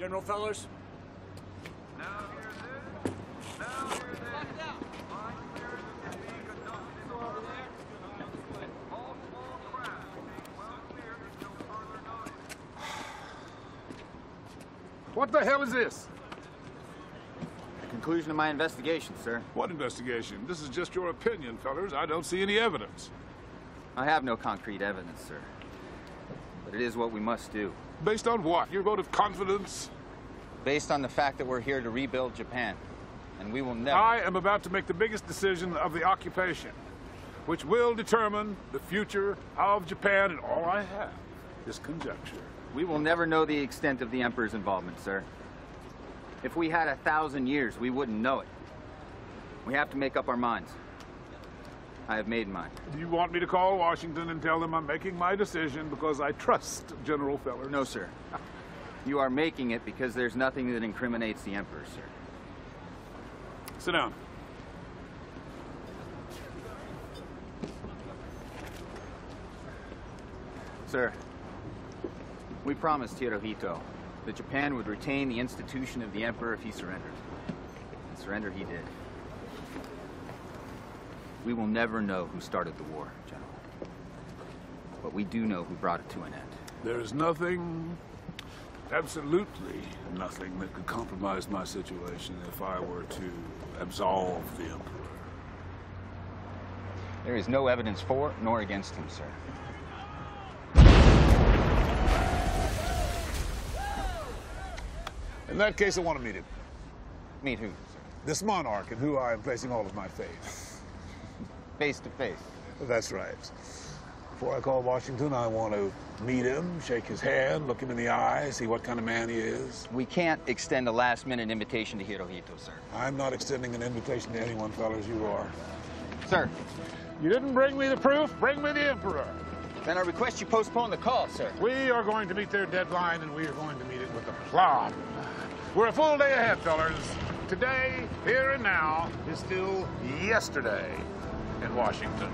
General Fellers? What the hell is this? Conclusion of my investigation, sir. What investigation? This is just your opinion, Fellers. I don't see any evidence. I have no concrete evidence, sir. But it is what we must do. Based on what? Your vote of confidence? Based on the fact that we're here to rebuild Japan. And we will never... I am about to make the biggest decision of the occupation, which will determine the future of Japan, and all I have is conjecture. We will never know the extent of the Emperor's involvement, sir. If we had a thousand years, we wouldn't know it. We have to make up our minds. I have made mine. Do you want me to call Washington and tell them I'm making my decision because I trust General Feller? No, sir. You are making it because there's nothing that incriminates the Emperor, sir. Sit down. Sir, we promised Hirohito that Japan would retain the institution of the Emperor if he surrendered. And surrender he did. We will never know who started the war, General. But we do know who brought it to an end. There is nothing, absolutely nothing, that could compromise my situation if I were to absolve the Emperor. There is no evidence for nor against him, sir. In that case, I want to meet him. Meet who, sir? This monarch in who I am placing all of my faith. Face to face. That's right. Before I call Washington, I want to meet him, shake his hand, look him in the eye, see what kind of man he is. We can't extend a last-minute invitation to Hirohito, sir. I'm not extending an invitation to anyone, Fellers. You are. Sir, You didn't bring me the proof. Bring me the Emperor. then I request you postpone the call, sir. We are going to meet their deadline, and we are going to meet it with a aplomb. We're a full day ahead, Fellers. Today, here and now, is still yesterday in Washington.